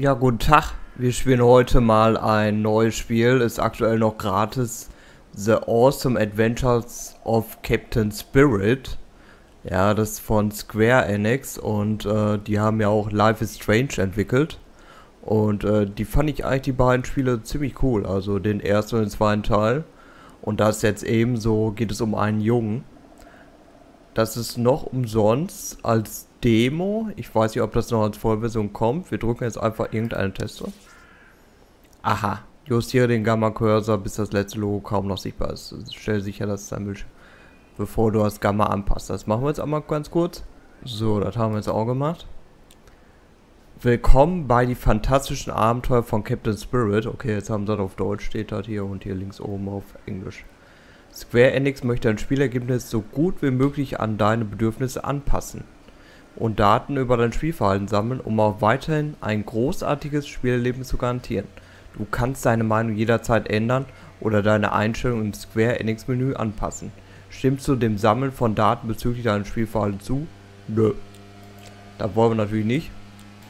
Ja, guten Tag. Wir spielen heute mal ein neues Spiel. Ist aktuell noch gratis. The Awesome Adventures of Captain Spirit. Ja, das ist von Square Enix und äh, die haben ja auch Life is Strange entwickelt. Und äh, die fand ich eigentlich die beiden Spiele ziemlich cool. Also den ersten und den zweiten Teil. Und das jetzt ebenso geht es um einen Jungen. Das ist noch umsonst als Demo. Ich weiß nicht, ob das noch als Vollversion kommt. Wir drücken jetzt einfach irgendeine Taste. Aha. Justiere den Gamma-Cursor, bis das letzte Logo kaum noch sichtbar ist. Stell sicher, dass es dein Bildschirm, bevor du das Gamma anpasst. Das machen wir jetzt einmal ganz kurz. So, das haben wir jetzt auch gemacht. Willkommen bei die fantastischen Abenteuer von Captain Spirit. Okay, jetzt haben sie das auf Deutsch, steht das hier und hier links oben auf Englisch. Square Enix möchte ein Spielergebnis so gut wie möglich an deine Bedürfnisse anpassen und Daten über dein Spielverhalten sammeln, um auch weiterhin ein großartiges Spielerleben zu garantieren. Du kannst deine Meinung jederzeit ändern oder deine Einstellungen im Square Enix Menü anpassen. Stimmst du dem Sammeln von Daten bezüglich deines Spielverhaltens zu? Nö. Da wollen wir natürlich nicht.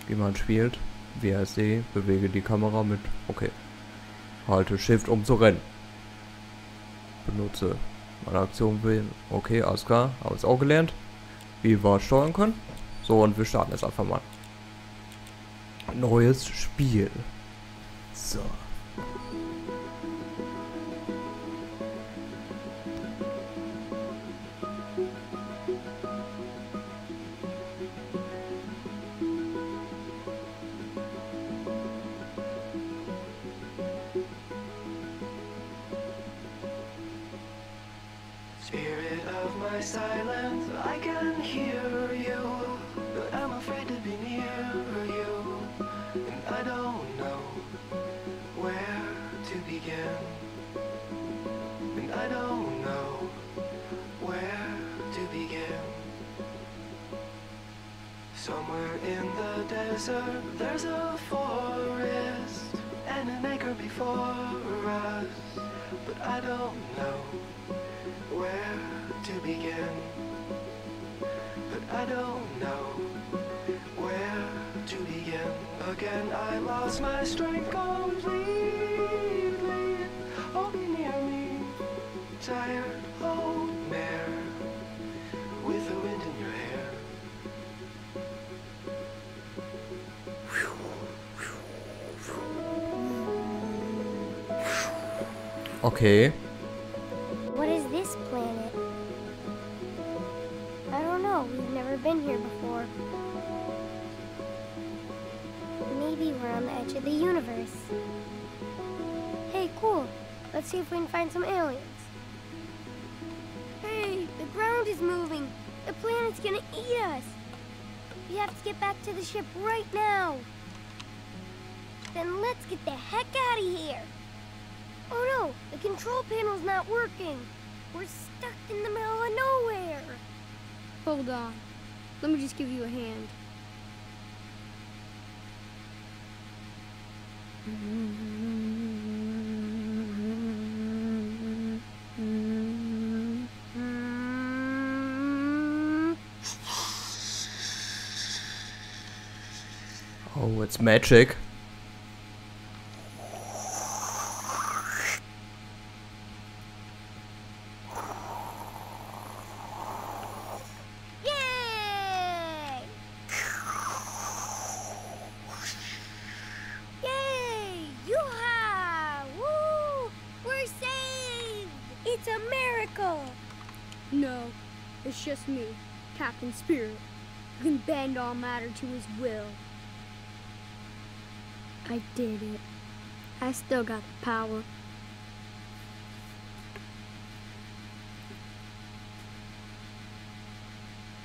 Wie man spielt. WSD, bewege die Kamera mit. Okay. Halte Shift um zu rennen. Benutze meine Aktion wählen. Okay, alles klar. Haben es auch gelernt. Wie wir steuern können. So, und wir starten jetzt einfach mal. Neues Spiel. So. My silence, I can hear you, but I'm afraid to be near you, and I don't know where to begin, and I don't know where to begin. Somewhere in the desert, there's a forest and an acre before us, but I don't know lost my strength completely. Oh, be near me, tired old oh, mare with the wind in your hair. Okay. What is this planet? I don't know. We've never been here before. Maybe we're on the edge of the universe. Hey, cool. Let's see if we can find some aliens. Hey, the ground is moving. The planet's gonna eat us. We have to get back to the ship right now. Then let's get the heck out of here. Oh no, the control panel's not working. We're stuck in the middle of nowhere. Hold on. Let me just give you a hand. Oh, it's magic. No, it's just me, Captain Spirit, who can bend all matter to his will. I did it. I still got the power.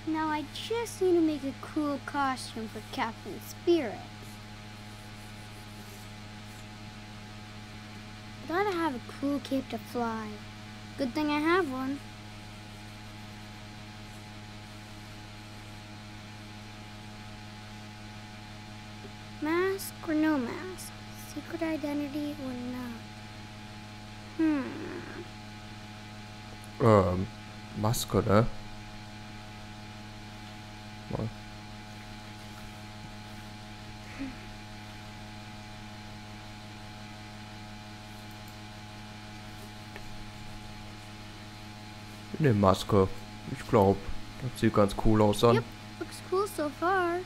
Now I just need to make a cool costume for Captain Spirit. Gotta have a cool cape to fly. Good thing I have one. Mask or no mask? Secret identity or not? Hmm. Ähm, Maske, ne? Mal. Ne, Maske. Ich glaube, das sieht ganz cool aus an. Yep, looks cool so far.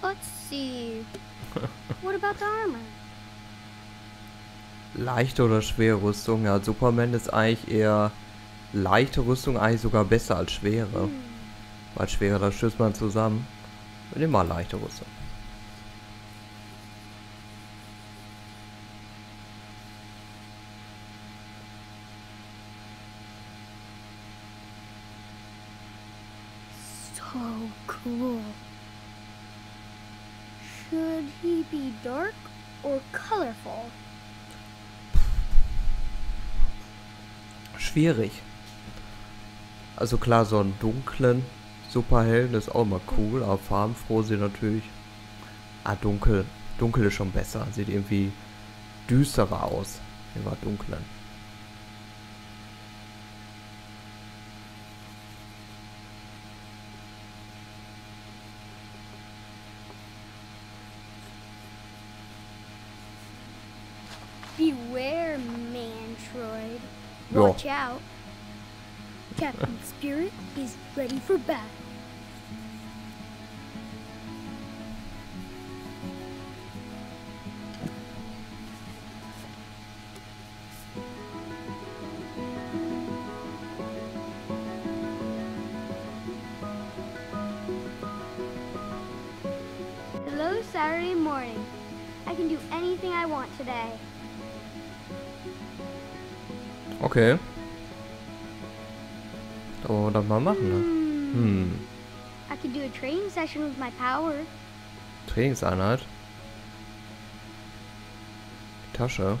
But see. what about the armor? Leichte oder schwere Rüstung? Ja, Superman ist eigentlich eher leichte Rüstung, eigentlich sogar besser als schwere. Hm. Weil schwere, da stößt man zusammen. Wir nehmen mal leichte Rüstung. So cool. Should he be dark or colorful? Schwierig. Also klar, so einen dunklen Superhelden ist auch mal cool, aber farbenfroh sieht natürlich. Ah, dunkel. Dunkel ist schon besser. Sieht irgendwie düsterer aus. War dunklen. Out. Captain Spirit is ready for battle. Hello, Saturday morning. I can do anything I want today. Okay. Das mal machen, ne? Hm. I could do a training session with my power. Trainingseinheit. Tasche.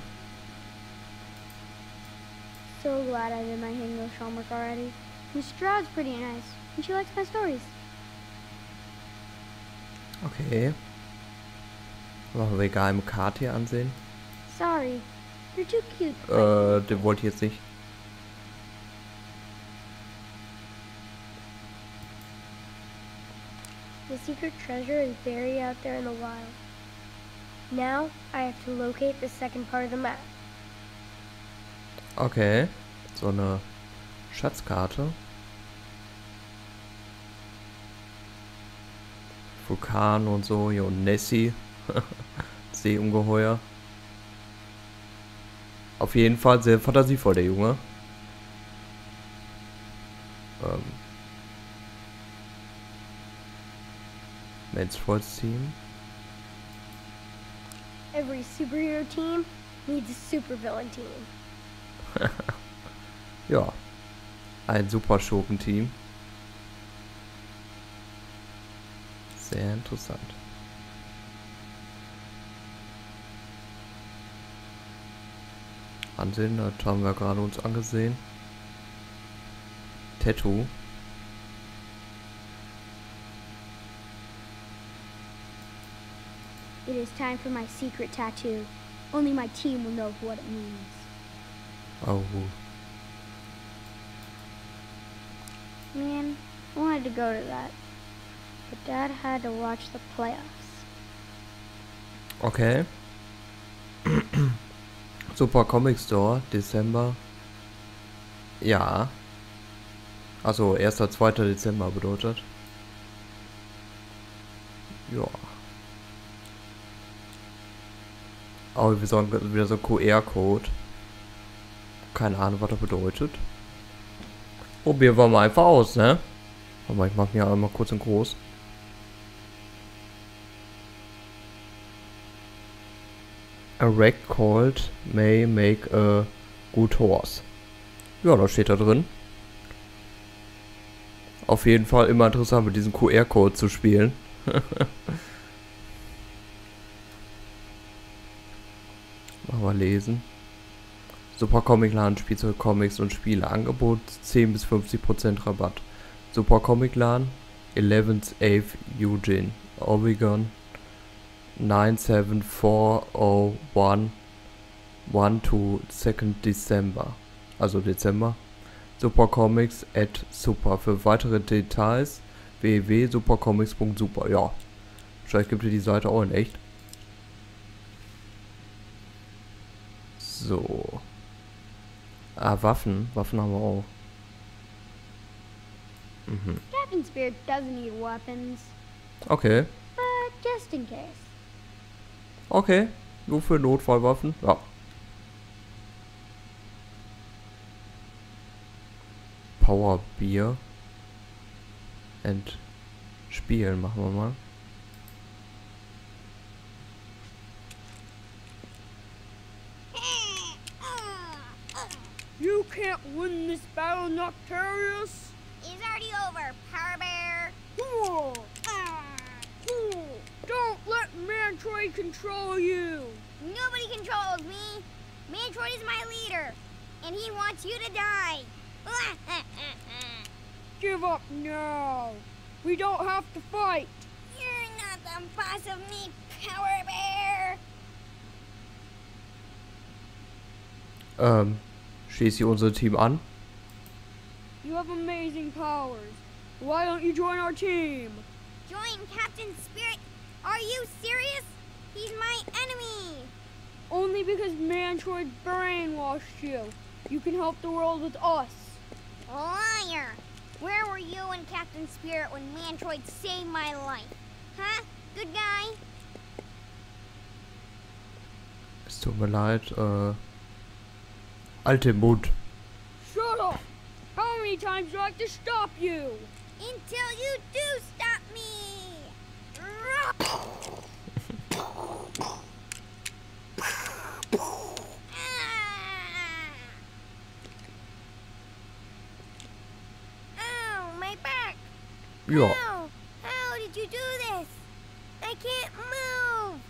So glad I did my English homework already. Miss Stroud's pretty nice, and she likes my stories. Okay. Machen wir geheime Karte hier ansehen. Sorry, you're too cute. Äh, den wollte ich jetzt nicht. Secret treasure is buried out there in the wild. Now I have to locate the second part of the map. Okay. So eine Schatzkarte. Vulkan und so. Hier und Nessie. Seeungeheuer. Auf jeden Fall sehr fantasievoll, der Junge. Ähm. Mansfields Team. Every superhero team needs a supervillain team. Ja. Ein super Schurkenteam. Sehr interessant. Ansehen, das haben wir gerade uns angesehen. Tattoo. Time for my secret tattoo. Only my team will know what it means. Oh, Man, I wanted to go to that. But Dad had to watch the playoffs. okay. Super Comic Store, Dezember. Ja. Also 1. 2. Dezember bedeutet. Ja. Aber wir sagen wieder so ein QR-Code. Keine Ahnung, was das bedeutet. Probieren wir mal einfach aus, ne? Aber ich mach mir einmal kurz und groß. A wreck called may make a good horse. Ja, da steht da drin. Auf jeden Fall immer interessant mit diesem QR-Code zu spielen. Mal mal lesen. Super Comic Laden, Spielzeug, Comics und Spiele. Angebot 10 bis 50% Rabatt. Super Comic Laden, 11th Ave Eugene, Oregon 97401 1 to 2nd December. Also Dezember. Super Comics at Super. Für weitere Details www.supercomics.super. Ja. Vielleicht gibt es die Seite auch in echt. So. Ah, Waffen. Waffen haben wir auch. Mhm. Captain Spirit doesn't need weapons, Okay. but just in case. Okay. Nur für Notfallwaffen. Ja. Power Bier. And Spielen machen wir mal. You can't win this battle, Noctarius! It's already over, Power Bear. Cool! Don't let Mantroid control you! Nobody controls me. Mantroid is my leader, and he wants you to die. Give up now! We don't have to fight! You're not the boss of me, Power Bear. Ähm, schließt ihr unser Team an? You have amazing powers. Why don't you join our team? Join Captain Spirit. Are you serious? He's my enemy. Only because Mantroid brainwashed you. You can help the world with us. Liar! Where were you and Captain Spirit when Mantroid saved my life? Huh? Good guy? Es tut mir leid, äh. Alte Mund. Shut up! How many times do I have to stop you? Until you do stop me! Ah! Ow, my back! Ja. How? How did you do this? I can't move!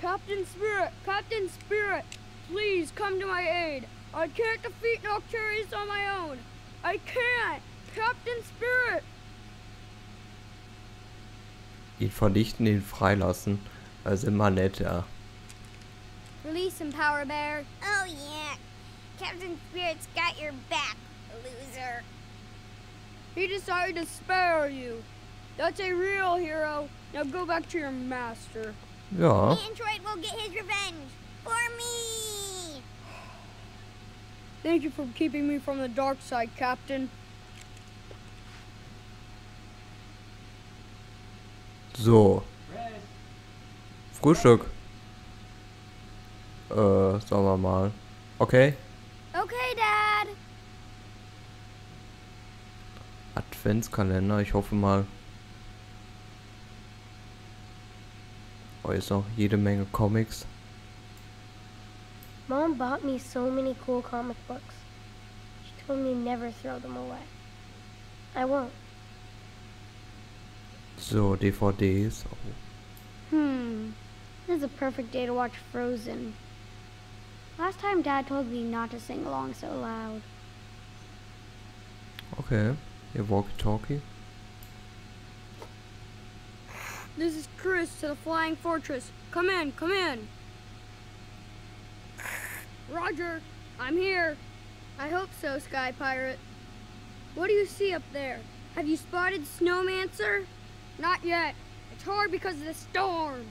Captain Spirit, Captain Spirit, please come to my aid. I can't defeat Noctarius on my own. I can't! Captain Spirit! Ihn vernichten, ihn freilassen. Also immer nett, ja. Release him, Power Bear. Oh yeah, Captain Spirit's got your back, loser. He decided to spare you. That's a real hero. Now go back to your master. Ja. Mantroid will get his revenge for me! Thank you for keeping me from the dark side, Captain. So. Frühstück. Äh, sagen wir mal. Okay. Okay, Dad. Adventskalender, ich hoffe mal. Oh, ist noch jede Menge Comics. Mom bought me so many cool comic books. She told me never throw them away. I won't. So, DVDs. Hmm. This is a perfect day to watch Frozen. Last time Dad told me not to sing along so loud. Okay. A Walkie-Talkie. This is Chris to the Flying Fortress. Come in, come in. Roger, I'm here. I hope so, Sky Pirate. What do you see up there? Have you spotted Snowmancer? Not yet. It's hard because of the storm.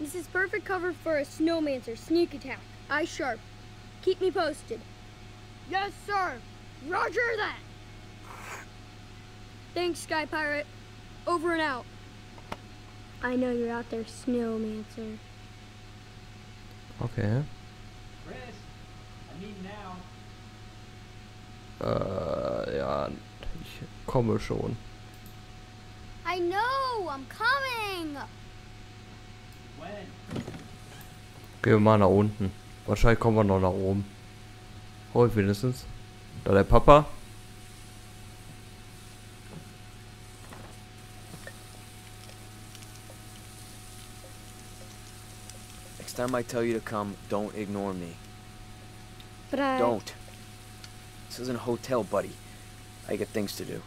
This is perfect cover for a Snowmancer sneak attack. Eye sharp. Keep me posted. Yes, sir. Roger that. Thanks, Sky Pirate. Over and out. I know you're out there, Snowmancer. Okay. Chris, I need now. Äh, ja. Ich komme schon. I know, I'm coming. When? Gehen wir mal nach unten. Wahrscheinlich kommen wir noch nach oben. Heute wenigstens. Da der Papa. Next time I tell you to come, don't ignore me. But I Don't. This isn't a hotel, buddy. I got things to do.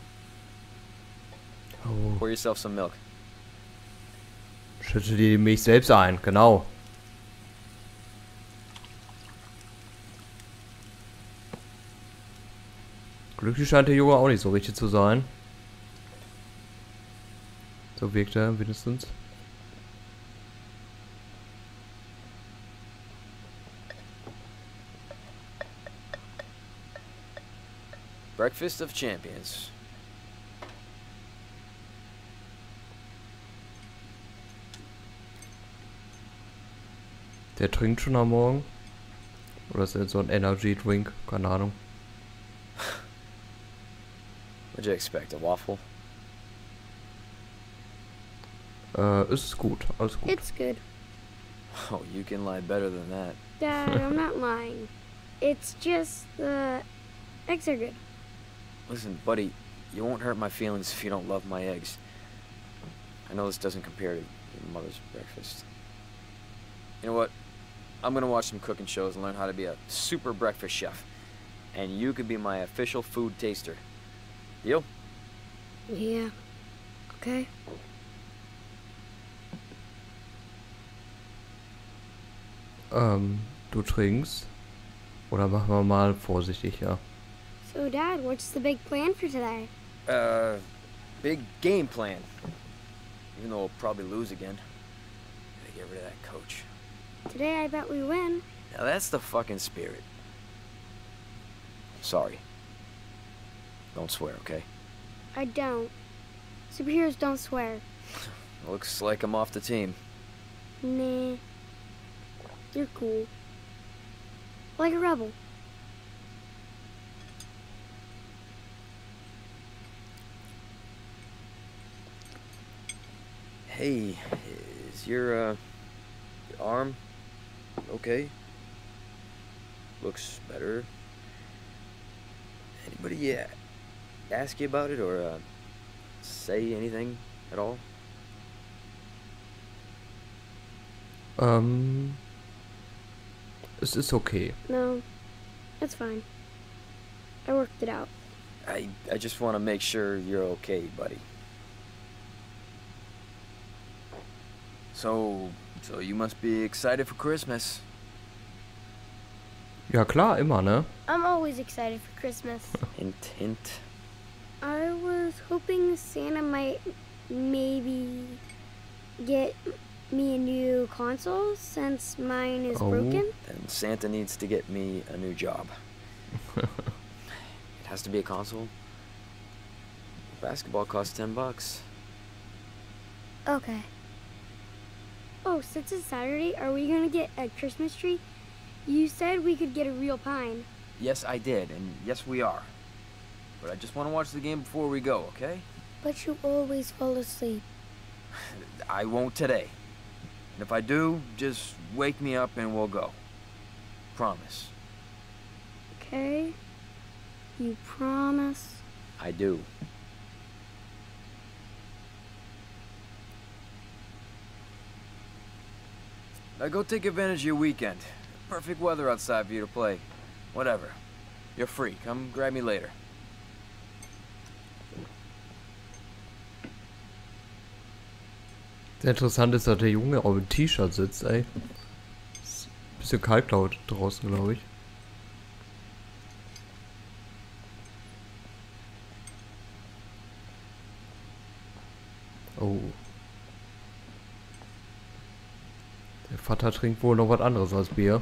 Oh, Pour yourself some milk. schütte dir die Milch selbst ein. Genau. Glücklich scheint der Junge auch nicht so richtig zu sein. So wirkt er wenigstens. Breakfast of Champions. Der trinkt schon am Morgen. Oder ist er so ein Energy Drink? Keine Ahnung. Would you expect a waffle? Äh, ist gut, alles gut. It's good. Oh, you can lie better than that. Dad, I'm not lying. It's just the eggs are good. Listen, buddy, you won't hurt my feelings if you don't love my eggs. I know this doesn't compare to your mother's breakfast. You know what? I'm gonna watch some cooking shows and learn how to be a super breakfast chef. And you could be my official food taster. Deal? Yeah. Okay. Ähm, du trinkst? Oder machen wir mal vorsichtig, ja. So, Dad, what's the big plan for today? Uh, big game plan. Even though we'll probably lose again. Gotta get rid of that coach. Today, I bet we win. Now that's the fucking spirit. Sorry. Don't swear, okay? I don't. Superheroes don't swear. Looks like I'm off the team. Nah. You're cool. Like a rebel. Hey, is your, uh, your arm okay? Looks better. Anybody uh, ask you about it or uh, say anything at all? Ähm, es ist okay. No, it's fine. I worked it out. I, I just want to make sure you're okay, buddy. So, so you must be excited for Christmas. Ja klar, immer, ne? I'm always excited for Christmas. Hint, hint. I was hoping Santa might maybe get me a new console since mine is Oh. broken. Then Santa needs to get me a new job. it has to be a console. Basketball costs ten bucks. Okay. Oh, since it's Saturday, are we gonna get a Christmas tree? You said we could get a real pine. Yes, I did, and yes, we are. But I just want to watch the game before we go, okay? But you always fall asleep. I won't today. And if I do, just wake me up and we'll go. Promise. Okay? You promise? I do. Now go take advantage of your weekend. Perfect weather outside for you to play. Whatever. You're free. Come grab me later. Sehr interessant ist, dass der Junge auch im T-Shirt sitzt, ey. Ist bisschen kalt draußen, glaube ich. Trinkt wohl noch was anderes als Bier.